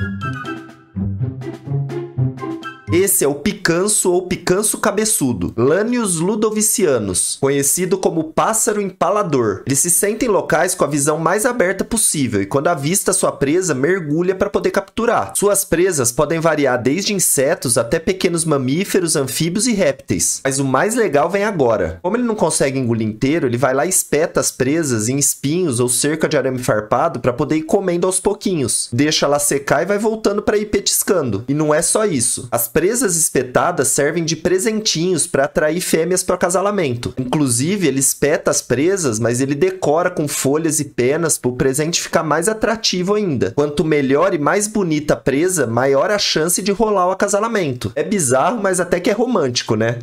Thank you. Esse é o picanço ou picanço cabeçudo, Lanius ludovicianus, conhecido como pássaro empalador. Ele se senta em locais com a visão mais aberta possível e quando avista sua presa, mergulha para poder capturar. Suas presas podem variar desde insetos até pequenos mamíferos, anfíbios e répteis. Mas o mais legal vem agora. Como ele não consegue engolir inteiro, ele vai lá e espeta as presas em espinhos ou cerca de arame farpado para poder ir comendo aos pouquinhos. Deixa ela secar e vai voltando para ir petiscando. E não é só isso. As presas espetadas servem de presentinhos para atrair fêmeas para o acasalamento. Inclusive, ele espeta as presas, mas ele decora com folhas e penas para o presente ficar mais atrativo ainda. Quanto melhor e mais bonita a presa, maior a chance de rolar o acasalamento. É bizarro, mas até que é romântico, né?